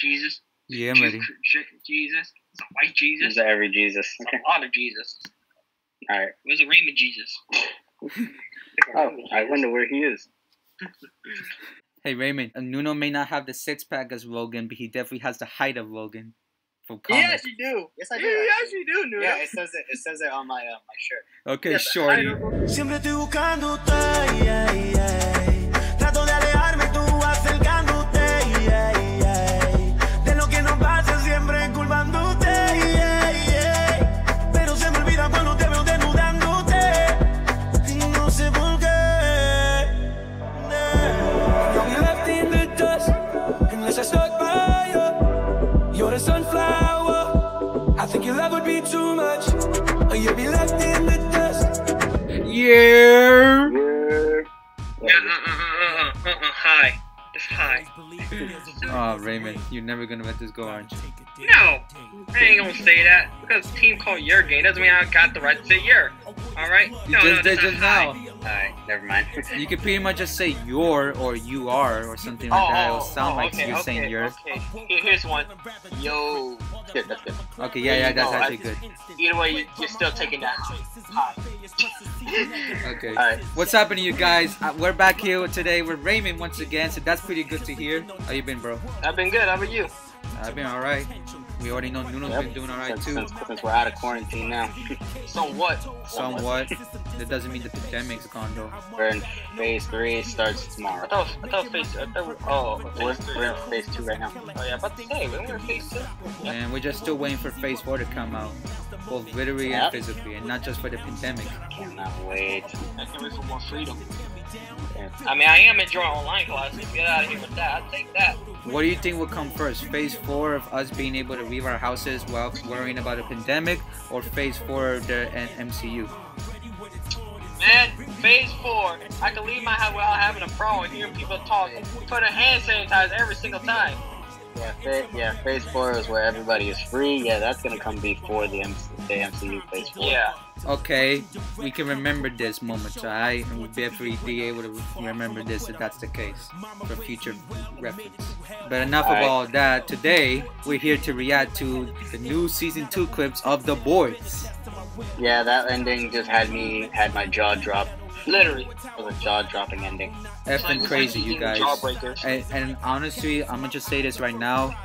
Jesus. Yeah, I'm. Jesus. It's a white Jesus. Is every Jesus? It's a lot of Jesus. All right. Where's a Raymond Jesus? Oh, I wonder where he is. Hey Raymond, Nuno may not have the six pack as Logan, but he definitely has the height of Logan. From Yeah, comics. you do. Yes, I do, Yeah, you actually. actually do, Nuno. Yeah, it says it. It says it on my uh, my shirt. Okay, Yeah, shorty. You'll be left in the dust. Yeah. Yeah, uh, uh, uh, uh, uh, uh, hi. Just hi. Oh Raymond, you're never gonna let this go, aren't you? No, I ain't gonna say that because team called your game doesn't mean I got the right to say your. All right? You just did that's just not now. All right, never mind. You could pretty much just say your or you are or something like that. It'll sound like Oh, okay, you're okay, saying yours. Okay, Here- here's one. Yo. good, that's good. Okay, yeah, yeah, that's Oh, I- actually good. Either way, you- you're still taking that. Hi. Okay. All right. What's happening, you guys? Uh, we're back here today with Raymond once again, so that's pretty good to hear. How you been, bro? I've been good. How about you? I've been all right. We already know Nuno's Yep. been doing all right since, too, Since, since we're out of quarantine now, So what? somewhat. That doesn't mean the pandemic's gone though. we're in phase three. Starts tomorrow. I tomorrow. thought, I thought phase. I thought we, oh, We're, phase we're three. in phase two right now. Oh yeah, but today we were in phase two. Yeah. And we're just still waiting for Phase 4 to come out, both literally and physically, and not just for the pandemic. I Cannot wait. I can't wait for more freedom. Yeah. I mean, I am enjoying online classes. Get out of here with that. I'll take that. What do you think will come first? Phase 4 of us being able to leave our houses while worrying about a pandemic, or Phase 4 of the MCU? Man, phase four, I can leave my house without having a problem and hearing people talk. Put a hand sanitizer every single time. Yeah, yeah, phase four is where everybody is free. Yeah, that's gonna come before the, MC- the MCU phase four. Yeah. Okay, we can remember this moment, alright? And we'll definitely be able to remember this if that's the case for future reference. But enough of Alright. all that. Today, we're here to react to the new season 2 clips of The Boys. Yeah, that ending just had me had my jaw drop. Literally. It was a jaw dropping ending. Effing crazy, you guys. And, and honestly, I'm gonna just say this right now.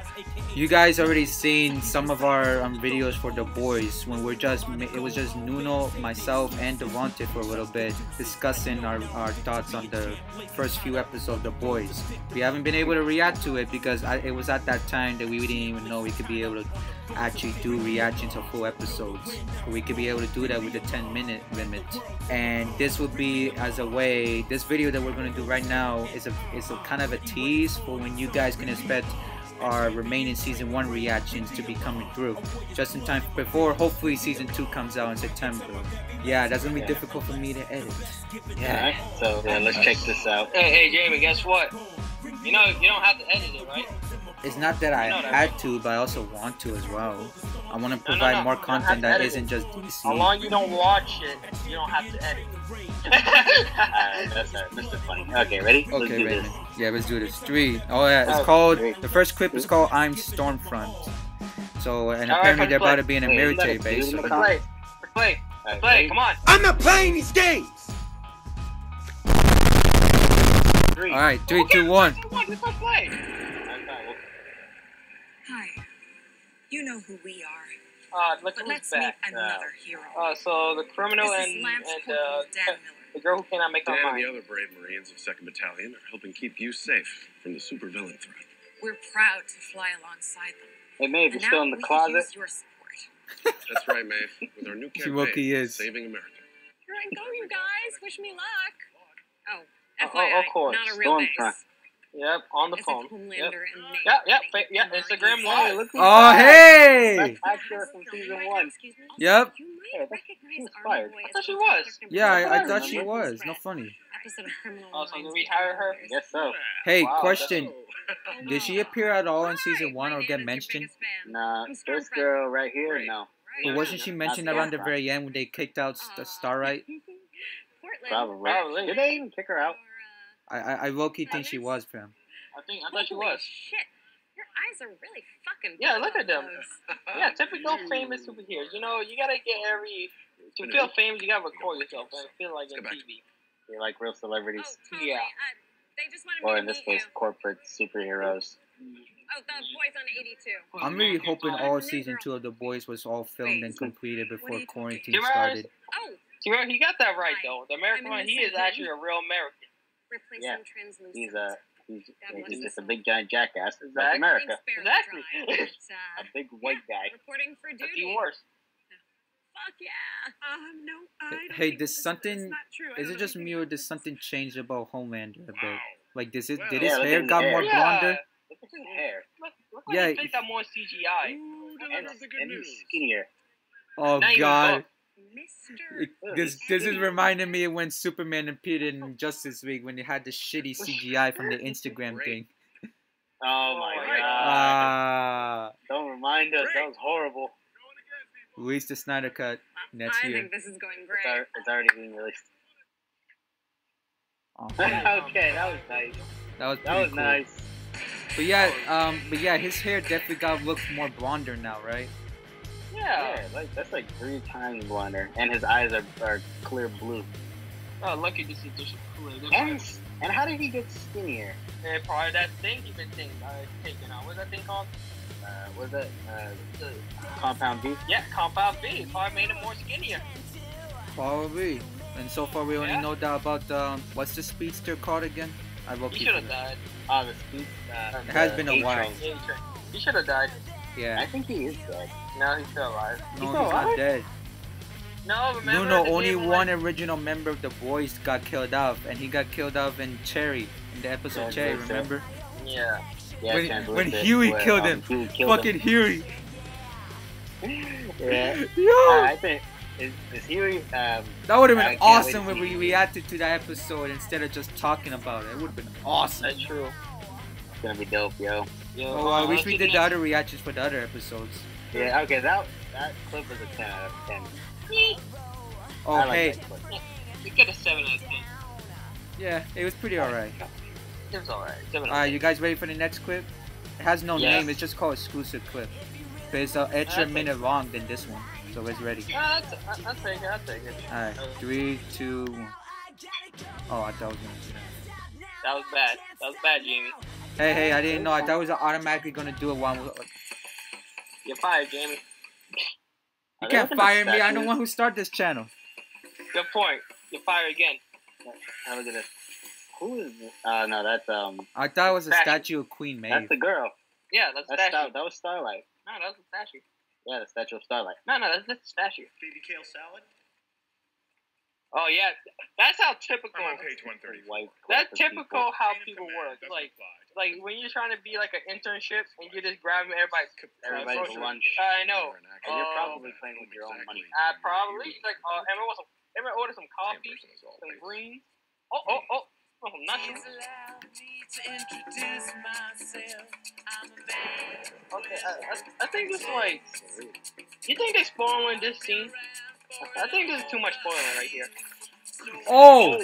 You guys already seen some of our um, videos for the boys when we're just it was just Nuno, myself, and Devonte for a little bit discussing our, our thoughts on the first few episodes of the boys. We haven't been able to react to it because I, it was at that time that we didn't even know we could be able to actually do reactions of full episodes. We could be able to do that with the 10 minute limit. And this would be as a way. This video that we're gonna do right now is a is a kind of a tease for when you guys can expect our remaining season one reactions to be coming through just in time before hopefully season two comes out in September. Yeah, that's gonna be Yeah. difficult for me to edit. Alright, so yeah, let's check this out. Hey, hey, Jamie, guess what? You know, you don't have to edit it, right? It's not that I No, no, had to, but I also want to as well. I want to no, provide no, more you don't have content to that edit isn't just DC. How long you don't watch it, you don't have to edit. Alright, that's alright. Mr. Funny. Okay, ready? let's Okay, do Raymond. this. Yeah, let's do this. Three. Oh yeah, it's Oh, called. three. The first clip is called "I'm Stormfront." So, and All right, apparently press they're about to be in a Hey, military let it base. do so- the Let's play. Let's play. Alright, Let's play. Come on. I'm not playing these games. Three. All right, three, two, one. Come on, let's play. Hi. You know who we are, Uh, look but who's let's back. meet another hero. Uh, so the criminal this and, is Lance and uh, Dan Miller. the girl who cannot make Dan her and the other brave Marines of 2nd Battalion are helping keep you safe from the supervillain threat. We're proud to fly alongside them. Hey, Maeve, you're still in the closet? use your support. That's right, Maeve. With our new She campaign, lucky is. Saving America. Here I go, you guys. Wish me luck. Oh, Oh, of course. not a real base. Stormfront. Yep, on the It's phone. like Homelander Yep. and Nate. Yeah, yeah, yeah, Instagram Marty. Live. Oh, look who's Oh hey! That's actor from season one. Yep. Hey, that's- recognize who's Army fired. Boy I thought she was. Dr. Yeah, I, I thought she was. Not funny. Episode of Criminal Oh, so did we hire her? Guess so. Hey, Wow, question: Oh, Did she appear at all in season one or get mentioned? biggest fan. Nah, this girl right here, Right. no. But wasn't she mentioned around the very end when they kicked out St- Starlight? Probably. Probably. Did they even kick her out? I I, I low key think she was, fam. I think I thought she was. Shit. You're eyes are really fucking. Yeah, look at them. Yeah, typical famous superheroes. You know, you gotta get every to feel famous. You gotta record yourself and feel like Let's on go back. TV. They're like real celebrities. Oh, celebrities, totally. Yeah. Uh, they just wanted or in this case, you. corporate superheroes. Oh, the boys on 82. I'm really hoping all Uh, season two of The Boys was all filmed and completed before are you talking- quarantine started. Oh, See, he got that right though. The American I'm one, he is actually a real American. Replacing Yeah, translucent. He's a he's, he's just a big giant jackass. It's like America, Exactly. uh, a big white guy. reporting for duty. worse. Fuck yeah. Um, no, I don't Hey, does this- something- that's not true. I Is don't it just anything me or about did this. something change about Homelander a bit? Wow. Like, does it Well, did his look hair at his got hair. more Yeah. blonder? Look at his hair. Look, look like Yeah, he got more CGI. Ooh, And, deliver the good and he's skinnier. Oh Now you God! Look. Mr. It- This this is reminding me of when Superman appeared in Justice League when they had the shitty CGI from the Instagram thing. Oh my god. Ah, Don't remind us. That was horrible. release the Snyder cut next I year. think this is going It's, great. it's already being released. Oh, okay, that was nice. that was That was cool. nice. But yeah, um, but yeah, his hair definitely got looks more blonder now, right? Yeah. Yeah, like that's like three times blonder, and his eyes are, are clear blue. Oh, lucky this is just cool. And and how did he get skinnier? And probably that thing he been thinking, uh, taking out. What's that thing called? Uh, was that uh, The, compound V? yeah, Compound V. Probably made him more skinnier. Probably. And so far, we only Yeah. know that about um, what's the speedster called again? I will He keep should have died. Oh, the speed. Uh, It has been a A while. he should- have died. Yeah. I think he is dead. No, he's still alive. No, He's he's not dead. No, No, remember? no, they only one like- original member of the boys got killed off, and he got killed off in Cherry, in the episode Yeah, Cherry, remember? Yeah. Yeah, When- translucent, when Hughie where, killed him. Hughie killed Fucking Hughie. Yeah. Yo! Uh, I think is, is Hughie. Um, That would have been can't awesome wait if we reacted to that episode instead of just talking about it. It would have been awesome. That's true. it's gonna be dope, yo. Yo, Oh, I uh, wish we did the other reactions for the other episodes. Yeah. Okay. That that clip was a ten out of ten. Oh, I like hey. that clip. We get a 7 out of 10. Yeah, it was pretty alright. It was alright. 7 out of Alright, you guys ready for the next clip? It has no Yes. name, it's just called exclusive clip. But it's an extra Okay. minute long than this one. So it's ready. 10. Uh, that's- I- I'll take it. I'll take it. Alright, three, two, one. Oh, I thought I was gonna do that. That was bad. That was bad, Jamie. Hey, hey, I didn't know. I thought I was automatically gonna do it while. You You're fired, Jamie. You can't fire me. I'm the statues? one who started this channel. Good point. You're fired again. How look at this. Who is this? Uh, no, that's um, I thought it was a Statue. statue of Queen that's the girl. Yeah, that's, That's statue. Star- that was Starlight. No, that's a statue. Yeah, the statue of Starlight. No, no, that's, that's a statue. Phoebe kale salad? Oh, yeah. That's how typical. I'm on page 134. White. That's cloak of typical how people work. Like, apply to like when you're trying to be like an internship and you're just grabbing everybody's. Everybody's social- lunch. I know. And you're Oh. probably playing with your own money. I probably. Like, uh, everyone wants some. Everyone order some coffee, some greens. Oh, oh, oh. Oh, some nachos. Okay, I, I, I think it's like. You think they spoiling this scene? I think there's too much spoiling right here. Oh,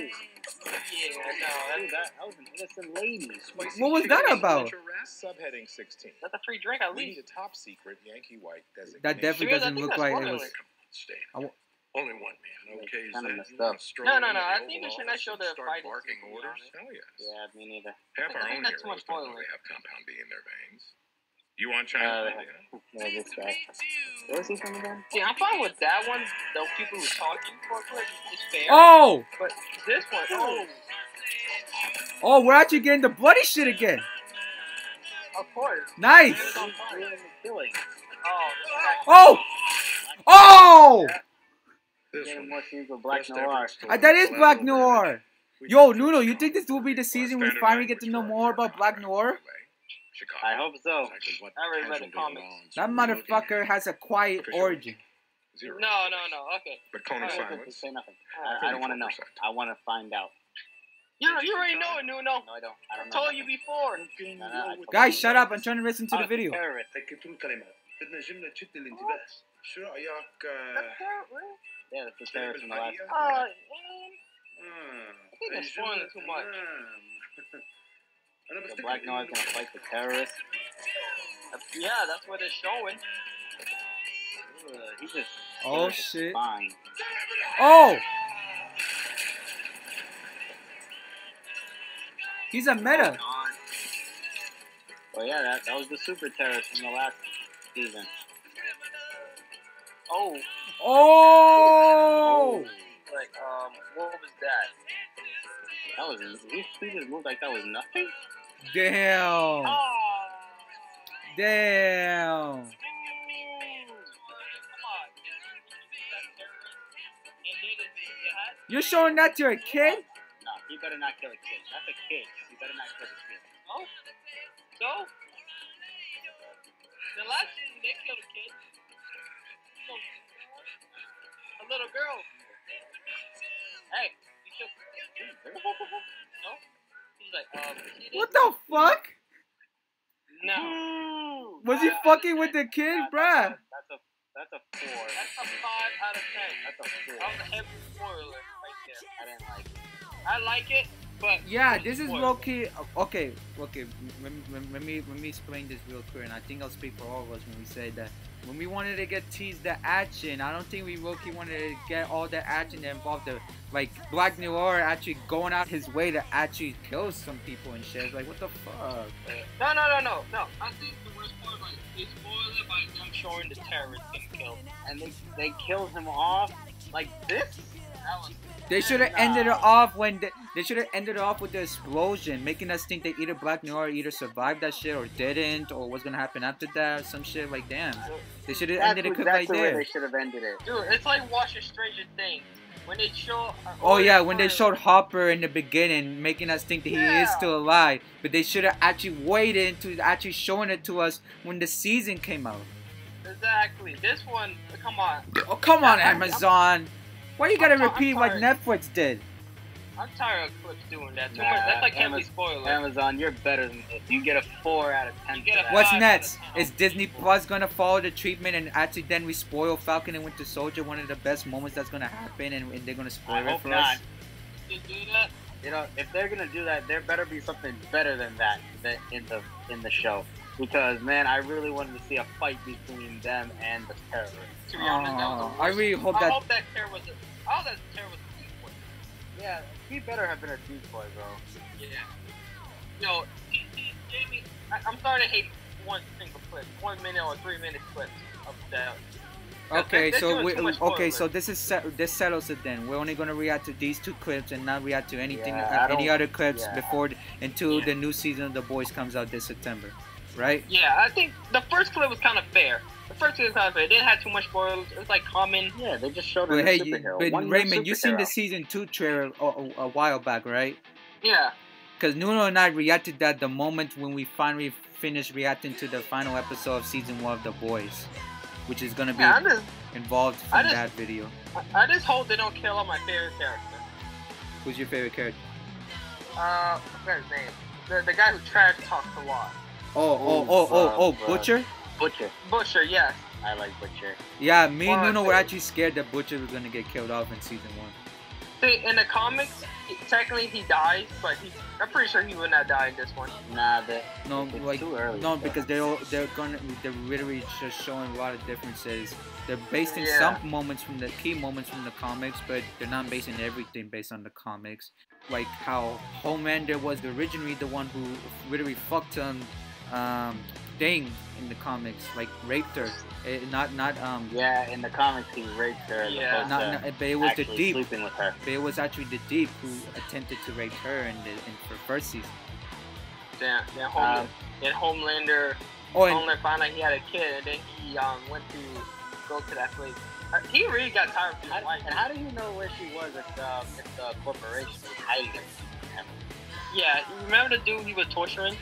Yeah, no, that's, that, that was an innocent lady. Spicy What was that about? at your rest? Subheading 16. that's a free drink at need least. a top secret Yankee White designation. that definitely Because doesn't look like it was. Stay. I wa- Only one man. Okay, is Kinda that messed up. stroll No, no, no, I think we should not show the start fighting barking scene, orders. honest. Hell yes. Yeah, me neither. Half I our think own that's too heroes much don't know they have compound V in their veins. You want China? Uh, India? yeah, this guy. Where he from again? See, I'm fine with that one. The people who talking for it is fair. Oh, But this one, oh, oh, we're actually getting the bloody shit again. of course. Nice. It's on fire. Doing the killing. Oh, Oh, oh, This Getting more Black Noir. Uh, that is Black Noir. Yo, Nuno, you think this will be the season we finally get to know more about Black Noir? by the way. Chicago. I hope so. Exactly what I already read the casualty comics. logs That we're looking motherfucker at. has a quiet Officially. origin. Zero. no, no, no. Okay. But cone I of don't think silence. to say nothing. I, I don't want to know. 34%. I want to find out. You, you already know it, Nuno. No, I don't. I I don't know. told you nothing. before. No, no, I told Guys, you. shut up! I'm trying to listen to the Ah, video. terrorist. ركبت الكلمات بدنا جملة تشد الانتباه شو رأيك آه، Yeah, that's the terrorist from the last. Uh, man, آه، think they're spoiling too much. The black guy's gonna fight the terrorists. Yeah, that's what they're showing. Uh, just. Oh shit. Oh. He's a meta. Oh yeah, that, that was the super terrorist in the last season. Oh. Oh. oh. Like um, what was that? That was he just moved like that was nothing. Damn. Oh, Damn. You're showing that to a kid? No, he better not kill a kid. That's a kid. You better not kill a kid. Oh, so the last season they killed a kid. A little girl. Hey, What the fuck? No. Hmm. Was he fucking with the kid, bruh? That's a that's a four. That's a five out of ten. That's a four. That was a heavy spoiler right there. I didn't like it. I like it, but Yeah, this is spoiler. low key. Okay, okay. Let me, let me let me explain this real quick, and I think I'll speak for all of us when we say that when we wanted to get teased the action, I don't think we low key wanted to get all the action that involved the like Black Noir actually going out his way to actually kill some people and shit. Like what the fuck? No, no, no, no, no. I think the worst part, like, they spoiled by them showing the terrorist getting killed. And they they killed him off like this. That was. They should have ended it off when the, they should have ended it off with the explosion, making us think that either Black Noir either survived that shit or didn't, or what's gonna happen after that, some shit like damn. They should have ended it exactly right where there. they should have ended it. Dude, it's like watching Stranger Things. When they show. uh, Oh yeah, when they showed Hopper in the beginning, making us think that he is still alive, but they should have actually waited to actually showing it to us when the season came out. Exactly. This one, come on. Oh come on, Yeah, I'm- Amazon! Why you gotta I'm- I'm repeat what. Netflix did? I'm tired of clips doing that. Too Nah, much. That's like heavy Amaz- spoiler. Amazon, you're better than this. You get a four out of ten. For that. What's next? out of ten. Is Disney Plus gonna follow the treatment and actually then we spoil Falcon and Winter Soldier? One of the best moments that's gonna happen, and, and they're gonna spoil I it hope for not. us. You do that? You know, if they're gonna do that, there better be something better than that that in the in the show. Because man, I really wanted to see a fight between them and the terrorists. To be honest, that was the Oh, I really hope I that. hope that terror was. A, I hope that terror was a decoy. Yeah, he better have been a decoy, bro. Yeah. No, he, he gave me. I, I'm starting to hate one single clip, one minute or three minute clips of that. Okay, They're so we, okay, so this is this settles it then. We're only gonna react to these two clips and not react to anything, Yeah, uh, any other clips yeah. before the, until Yeah. the new season of The Boys comes out this September, right? Yeah, I think the first clip was kind of fair. The first clip was kind of fair. It didn't have too much spoilers. It was like common. Yeah, they just showed But him hey, a you, superhero. but One Raymond, you seen the season two trailer a, a, a while back, right? Yeah. Because Nuno and I reacted that the moment when we finally finished reacting to the final episode of season one of The Boys, which is gonna be Yeah, just, involved I from just- that video. I, I just hope they don't kill all my favorite character. Who's your favorite character? Uh, I forgot his name. The, the guy who trash talks a lot. Oh, oh, Ooh, oh, oh, oh, Butcher. Butcher. Butcher, yes. I like Butcher. Yeah, me and Well, Nuno were I- actually scared that Butcher was gonna get killed off in season one. See, in the comics, technically he dies, but he, I'm pretty sure he would not die in this one. Nah, that No, it's like too early. no, for because they're all, they're gonna they're literally just showing a lot of differences. They're based in Yeah. some moments from the key moments from the comics, but they're not basing everything based on the comics. Like how Homelander was originally the one who literally fucked um um Ding in the comics, like raped her. Eh, not not um Yeah, in the comics he raped her. as Yeah. not, not but it was the actually deep. sleeping with her. But it was actually the deep who attempted to rape her in the in her first season. Then, then, Homeland, Um, then Homelander, Oh, and Homelander found out he had a kid, and then he um went to go to that place. Uh, he really got tired of his How- wife. and how do you know where she was if the, if the corporation was hiding everything him? Yeah, you remember the dude he was torturing?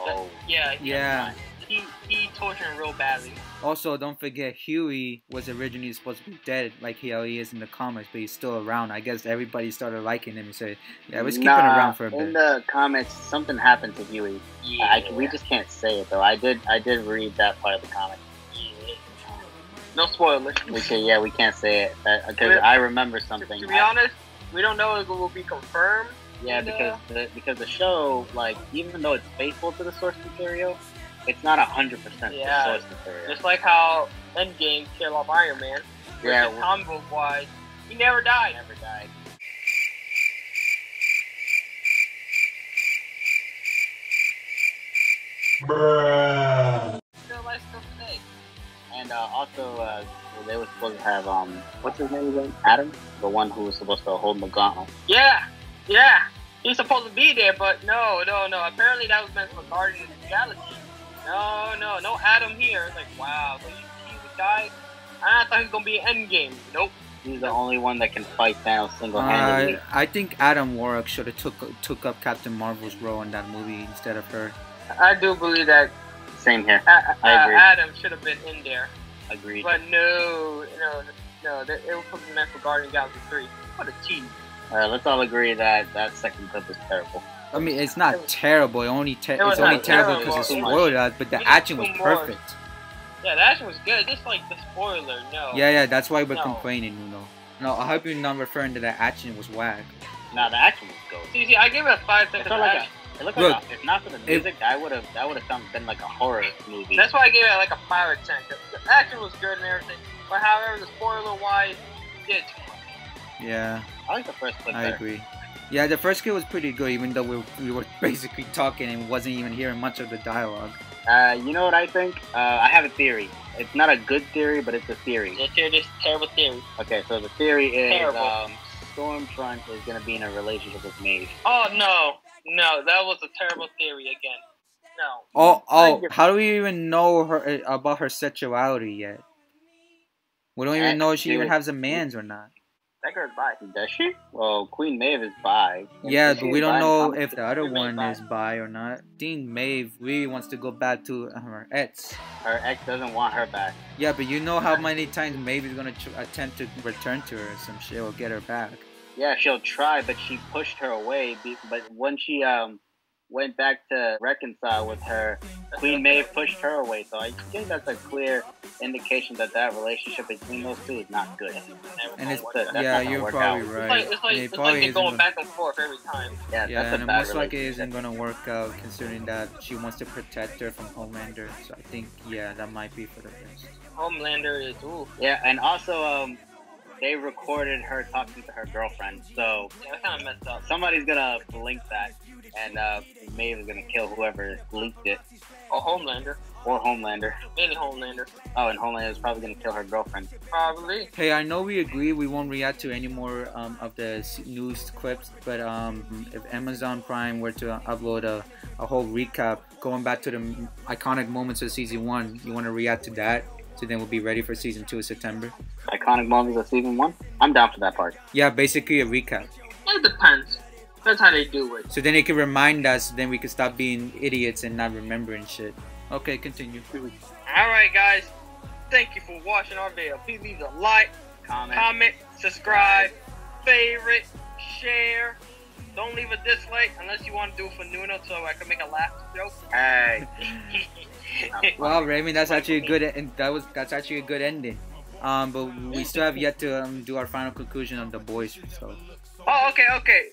Oh, Yeah, he, yeah. He he tortured him real badly. Also, don't forget Hughie was originally supposed to be dead, like he how he is in the comics, but he's still around. I guess everybody started liking him and said, "Yeah, let's keep him around for a In bit." In the comics, something happened to Hughie. Yeah, I, we just can't say it though. I did I did read that part of the comic. yeah. No spoilers. We can yeah we can't say it because I remember something. to be I- honest, we don't know if it will be confirmed. yeah, uh, because the because the show like even though it's faithful to the source material, it's not hundred percent the Yeah. source material. Just like how Endgame killed off Iron Man. Yeah, Yeah, comic book wise, he never died. never died. Still life still today. And uh, also, uh, they were supposed to have um, what's his name again? Adam, the one who was supposed to hold the gauntlet. Yeah, yeah. He's supposed to be there, but no, no, no. Apparently that was meant for Guardians of the Galaxy. No, no, no Adam here. Like, wow, so you, he's the guy. I thought he was gonna be an Endgame. Nope. He's the only one that can fight Thanos single-handedly. Uh, I think Adam Warlock should have took took up Captain Marvel's role in that movie instead of her. I do believe that Same here. I agree. Adam should have been in there, Agreed. but no, no, no. It was supposed to be meant for Guardians of the Galaxy three. What a cheat. All right, let's all agree that that second clip was terrible. I mean, it's not terrible. It only te- It it's only terrible terrible. because it spoiled us, but the We action was two more. perfect. Yeah, the action was good. Just like the spoiler. No. Yeah, yeah, that's why we're No. complaining, you know. No, I hope you're not referring to the action was whack. Nah, the action was good. See, see, I give it a five It seconds. felt like a, it looked Look, like a, if not for the music, that would have that would have been like a horror movie. That's why I gave it like a five or ten. 'cause the action was good and everything, but however, the spoiler wise, did too much. Yeah, I like the first clip I better. agree. Yeah, the first kid was pretty good, even though we, we were basically talking and wasn't even hearing much of the dialogue. Uh, you know what I think? Uh, I have a theory. It's not a good theory, but it's a theory. Let's hear this terrible theory. Okay, so the theory is um, Stormfront is gonna be in a relationship with Maeve. Oh no, no, that was a terrible theory again. No. Oh, oh, how do we even know her uh, about her sexuality yet? We don't even know if she even has a man's or not. That girl's bi. Does she? Well, Queen Maeve is bi. Yeah, but we don't in know if the other Remain one bi. is bi or not. Dean Maeve really wants to go back to her ex. her ex doesn't want her back. Yeah, but you know how many times Maeve is gonna tr- attempt to return to her or some shit or get her back. Yeah, she'll try, but she pushed her away. be- But when she um went back to reconcile with her, Queen Maeve pushed her away. So I think that's a clear indication that that relationship between those two is not good. And it's work That's out. not yeah, you're work probably out. It's right. like it's like And it it's like probably they're isn't going gonna- back and forth every time. Yeah, Yeah, that's and a it bad most likely relationship. isn't gonna work out considering that she wants to protect her from Homelander. So I think yeah, that might be for the best. Homelander is ooh, Yeah, and also um, they recorded her talking to her girlfriend. So yeah, kind of messed up. somebody's gonna link that, and uh, Maeve is gonna kill whoever leaked it, Oh, Homelander, or Homelander. Any Homelander, Oh, and Homelander is probably gonna kill her girlfriend. probably. Hey, I know we agree we won't react to any more um, of the news clips, but um, if Amazon Prime were to upload a, a whole recap going back to the iconic moments of season one, you want to react to that? So then we'll be ready for season two in September. Iconic moments of season one. I'm down for that part. Yeah, basically a recap. It depends. Depends how they do it. So then it can remind us, then we can stop being idiots and not remembering shit. Okay, continue. All right, guys. Thank you for watching our video. Please leave a like, Comment. comment, subscribe, favorite, share. Don't leave a dislike unless you want to do it for Nuno so I can make a laugh joke. Hey. Well, Raymond, that's actually a good, and that was that's actually a good ending. Um, but we still have yet to um, do our final conclusion on the boys. So oh, okay, okay.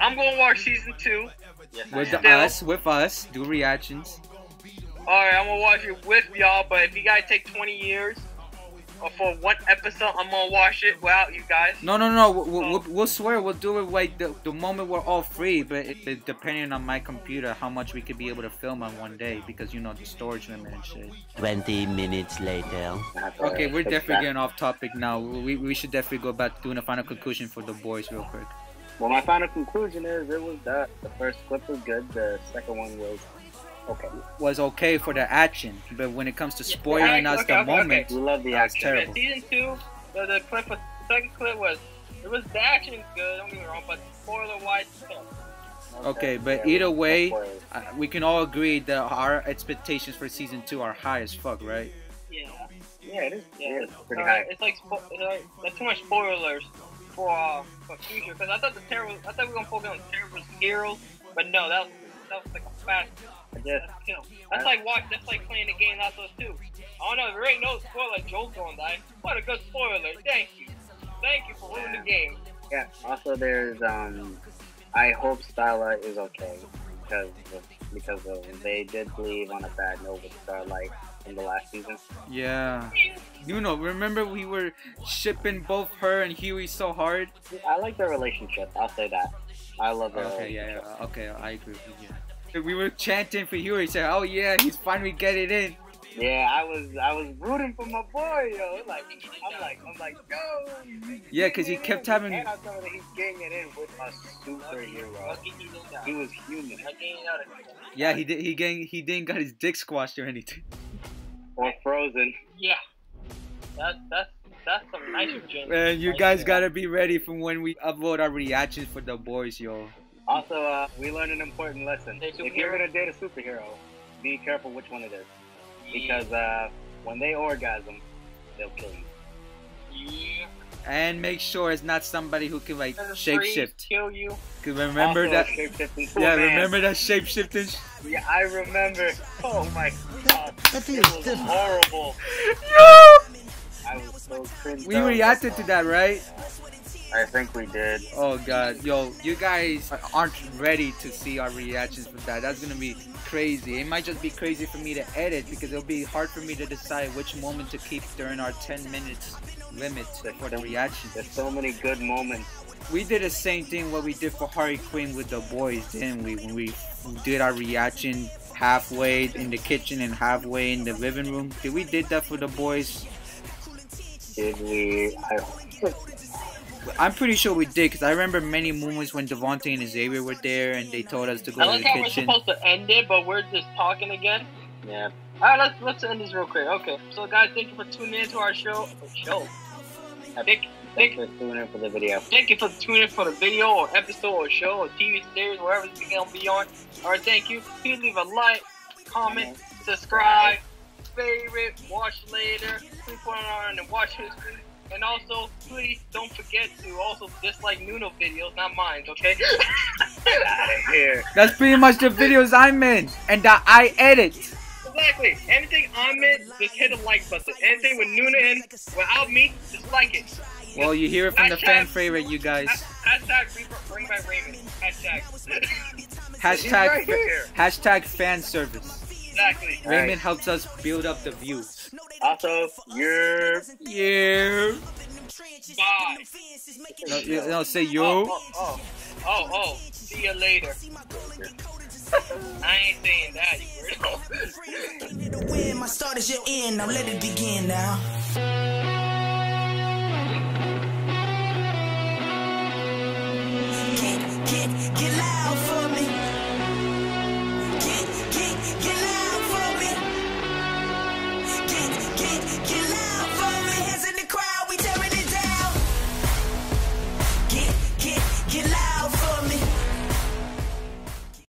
I'm gonna watch season two. Yes, with the, us, with us, do reactions. All right, I'm gonna watch it with y'all. But if you guys take 20 years or for one episode, I'm gonna watch it without you guys. No, no, no. We'll, oh. we'll, we'll swear we'll do it like the, the moment we're all free, but it, it, depending on my computer, how much we could be able to film on one day because you know the storage limit and shit. 20 minutes later. I have to Okay, we're definitely getting off topic now. We, we should definitely go back to doing a final conclusion for the boys real quick. Well, my final conclusion is it was that the first clip was good. The second one was okay. Was okay for the action, but when it comes to Yeah, spoiling okay, us okay, the okay, moment, We love the That's action. terrible. Yeah, season two, the, the clip, was, the second clip was it was the action is good. Don't get me wrong, but spoiler wise, terrible. Okay, but Yeah, either way, uh, we can all agree that our expectations for season two are high as fuck, right? Yeah, yeah, it is. yeah. It is pretty Uh, high. It's like spo- it's like there's too much spoilers for uh, for future because I thought the terrible. I thought we were gonna focus on terrible heroes, but no, that was that was like a fast I just, kill. That's like watch. That's like playing the game Last of Us Two. I don't know. There ain't no spoiler. Joel's gonna die. What a good spoiler. Thank you. Thank you for ruining the game. yeah. Also, there's um, I hope Styla is okay because of because of, they did leave on a bad note with Starlight in the last season. Yeah. You know, remember we were shipping both her and Hughie so hard? I like their relationship. I'll say that. I love that. Okay, yeah, yeah, okay, I agree with you. We were chanting for Hughie, saying, "Oh yeah, he's finally getting in." Yeah, I was I was rooting for my boy, yo. Like I'm like I'm like yo. Yeah, 'cause he kept having- And I thought that he's getting it in with a superhero. He was human Yeah, he did. He getting, he didn't got his dick squashed or anything. or frozen. Yeah. That, that's, that's some nice gin. Man, you right guys there. gotta be ready for when we upload our reactions for the boys, yo. Also, uh, we learned an important lesson. If you're gonna date a superhero, be careful which one it is, because uh, when they orgasm, they'll kill you. Yeah. And make sure it's not somebody who can like Does it shape shift. Kill you. Cause remember Also, that. shape-shifting Yeah, man. remember that shape shifting. Yeah, I remember. Oh my god, That thing it is was horrible. So cringed We reacted to that, right? I think we did. Oh god, yo, you guys aren't ready to see our reactions for that. That's gonna be crazy. It might just be crazy for me to edit because it'll be hard for me to decide which moment to keep during our 10 minutes limit for the reaction. There's so many good moments. We did the same thing what we did for Harley Quinn with the boys, didn't we? When we did our reaction halfway in the kitchen and halfway in the living room. Did we did that for the boys? Did we? I, I'm pretty sure we did because I remember many moments when Devonte and Xavier were there and they told us to go I to the how we're supposed to end it, but we're just talking again. yeah. Alright, let's let's end this real quick. Okay. So guys, thank you for tuning in to our show. Show. Thank, Thanks thank, for tuning in for the video. thank you for tuning in for the video or episode or show or TV series, wherever it's gonna be on. Alright, thank you. Please leave a like, comment, subscribe, favorite, watch later. Please put it on and watch history. And also, please don't forget to also dislike Nuno videos, not mine, okay? Out of here. That's pretty much the videos I'm in and that I edit. Exactly. Anything I'm in, just hit a like button. Anything with Nuno in, without me, just like it. Well, you hear it from the fan favorite, you guys. Hashtag bring- bring back Raymond. Hashtag. He's right Hashtag hashtag fan service. Exactly. Raymond right. helps us build up the views. Also, your your bye. No, no say yo. Oh, oh, oh, oh. oh. See you later. I ain't saying that, you. My start is your end. Now let it begin now. get, get, get loud.